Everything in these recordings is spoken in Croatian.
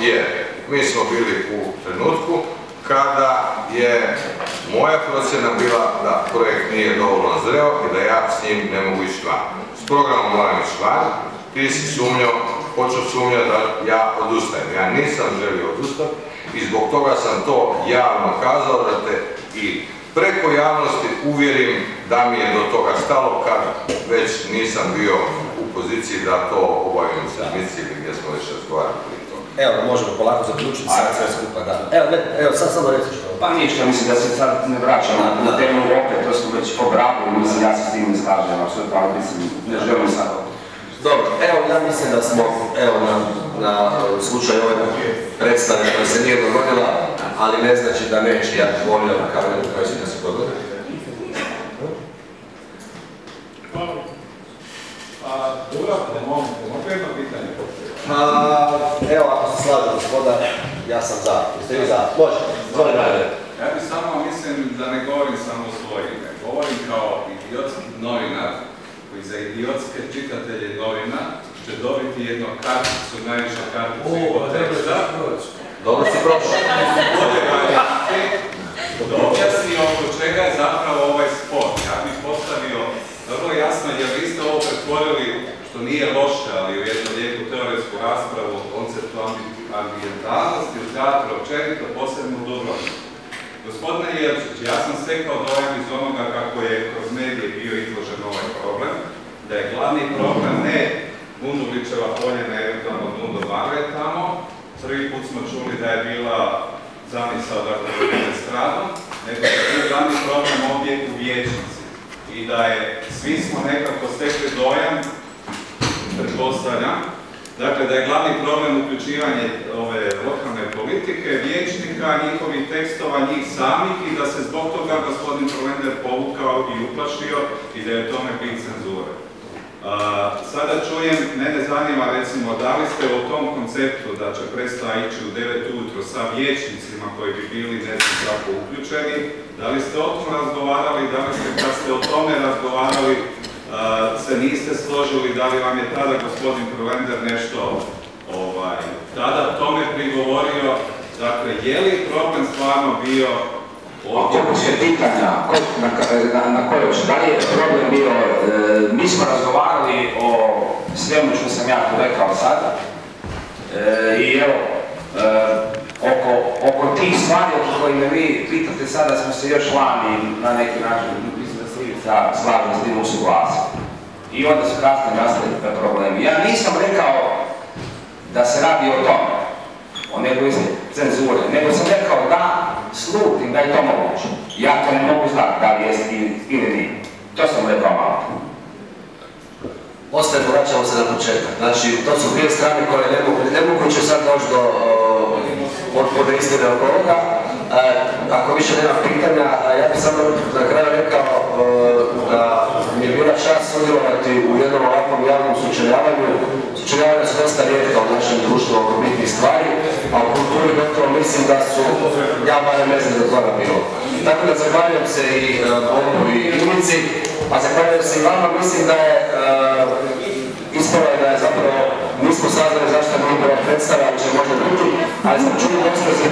jer mi smo bili u trenutku kada je moja procjena bila da projekt nije dovoljno zreo i da ja s njim ne mogu ići van. S programom moram ići van, ti si sumnjao, počeo sumnjati da ja odustajem. Ja nisam želio odustati i zbog toga sam to javno kazao da te i preko javnosti uvjerim da mi je do toga stalo kad već nisam bio u poziciji da to obavim u sedmici ili gdje smo već razgovarali. Evo, možemo polako zaključiti sad sve skupa, da. Evo, ne, evo, sad samo reci što. Pa ništa, mislim da se sad ne vraćam na, na temu opet, to smo već obradili, mislim, ja se s tim ne slažem, apsolutno, ali mislim, ne želim sad Dobro, evo ja mislim da smo evo na, na slučaju ove predstave koja se nije dogodila, ali ne znači da neće, ja bih volio kao neko koji će da se dogodi. Pa, dobro, da mogu, mogu jedno pitanje. Pa, evo ako se slaže gospoda, ja sam za. Jeste vi za? Može, dalje. Ja bi samo mislim da ne govorim samo o svoje ime. Govorim kao idiotski novinar koji za idiotske čitatelje novina će dobiti jednu karticu, najviša kartica i teksta. Dobro si prošao. Da objasni oko čega je zapravo ovaj sport. Ja bih postavio vrlo jasno, jer vi ste ovo pretvorili, što nije loše, ali u jednu lijepu teoretsku raspravu o konceptu ambijentalnosti, uzgajatelja općenito, posebno u Dubrovniku. Gospodine Jelčić, ja sam stekao dojam iz onoga kako je kroz medije bio izložen ovaj problem, da je glavni problem ne Gundulićeva poljena, eventualno Dundo Varve tamo, prvi put smo čuli da je bila zamisao da je stradom, nego da je glavni problem ovdje u vječnici i da je, svi smo nekako stekli dojam, pretpostavljam, dakle da je glavni problem uključivanje ove lokalne politike, vječnika, njihovih tekstova, njih samih i da se zbog toga gospodin Provender povukao i uplašio i da je tome bit cenzure. sada čujem, mene zanima recimo da li ste u tom konceptu da će predstava ići u 9 ujutro sa vječnicima koji bi bili ne znam kako uključeni, da li ste o tom razgovarali, da li ste kad ste o tome razgovarali se niste složili, da li vam je tada gospodin Provender nešto ovaj, tada tome prigovorio, dakle je li problem stvarno bio ovdje? Se pitanja, na, na, na koje da li je problem bio, e, mi smo razgovarali o svemu što sam ja tu rekao sada e, i evo, e, oko, oko tih stvari oko kojima vi pitate sada smo se još lani na neki način sa slažem s tim usuglasio. I onda su kasnije nastali problemi. Ja nisam rekao da se radi o tome, o nekoj cenzuri, nego sam rekao da slutim da je to moguće. Ja to ne mogu znati da li jest ili nije. To sam rekao malo. Ostaje, vraćamo se na početak. Znači, to su dvije strane koje ne mogu, ne mogu će sad doći do potpune istine oko. E, ako više nema pitanja, ja bih samo na kraju rekao e, da mi je bila čast sudjelovati u jednom ovakvom javnom sučeljavanju. Sučeljavanja su dosta rijetka u našem društvu oko bitnih stvari, a u kulturi gotovo mislim da su, ja barem ne znam da to bilo. Tako da zahvaljujem se i e, Bogu i Ilici, a zahvaljujem se i vama, mislim da je ispalo je da je zapravo nismo saznali zašto je bila predstava, ali će možda biti, ali smo čuli dosta za...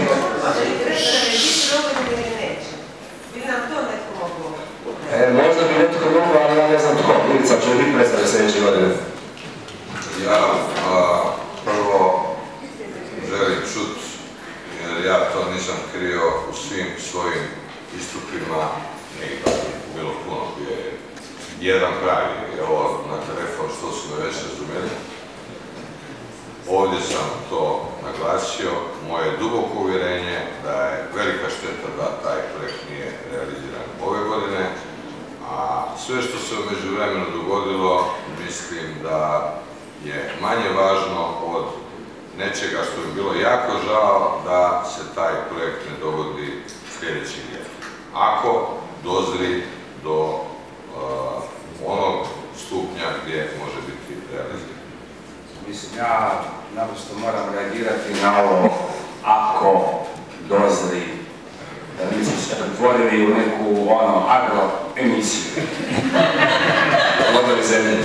E, možda bi netko mogu, ali ja ne znam tko. Ilica će biti predstave sljedeće godine. Ja a, prvo želim čut, jer ja to nisam krio u svim svojim istupima, nekada bilo puno, je jedan pravi, ovo na telefon što su me već razumjeli. Ovdje sam to naglasio, moje duboko uvjerenje da je velika šteta da taj projekt nije realiziran ove godine, a sve što se u međuvremenu dogodilo, mislim da je manje važno od nečega što bi bilo jako žao da se taj projekt ne dogodi sljedeći ljet. Ako dozri do uh, onog stupnja gdje može biti realiziran. Mislim, ja naprosto moram reagirati na ovo ako dozri da mi smo se pretvorili u neku ono agro emisiju. Lodovi zemlje.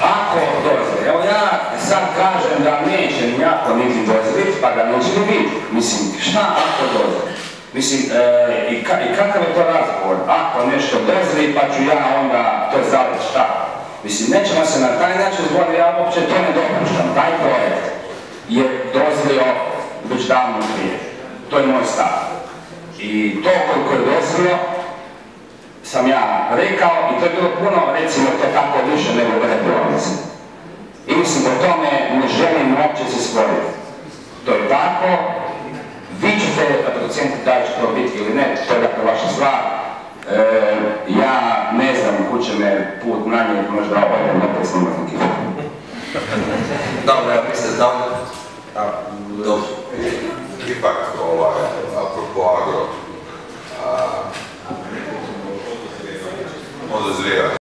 ako dozri, evo ja sad kažem da neće ni jako niti dozrit, pa ga neće ni biti. Mislim, šta ako dozri? Mislim, e, i, ka, kakav je to razgovor? Ako nešto dozri, pa ću ja onda to zaviti šta? Mislim, nećemo se na taj način zgoditi, ja uopće to ne dopuštam. Taj projekt je dozrio već davno prije. To je moj stav. I to koliko je dozrio, sam ja rekao i to je bilo puno, recimo to tako više nego veleprovaci. I mislim o tome ne želim uopće se stvoriti. To je tako, vi ćete procijeniti da će to biti ili ne, to je dakle vaša stvar. E, kuće me put na nje, možda snimati neki film. Dobro, ja mislim da... A, Dobro. Ipak, ovaj, apropo agro, a, odozrijevanje.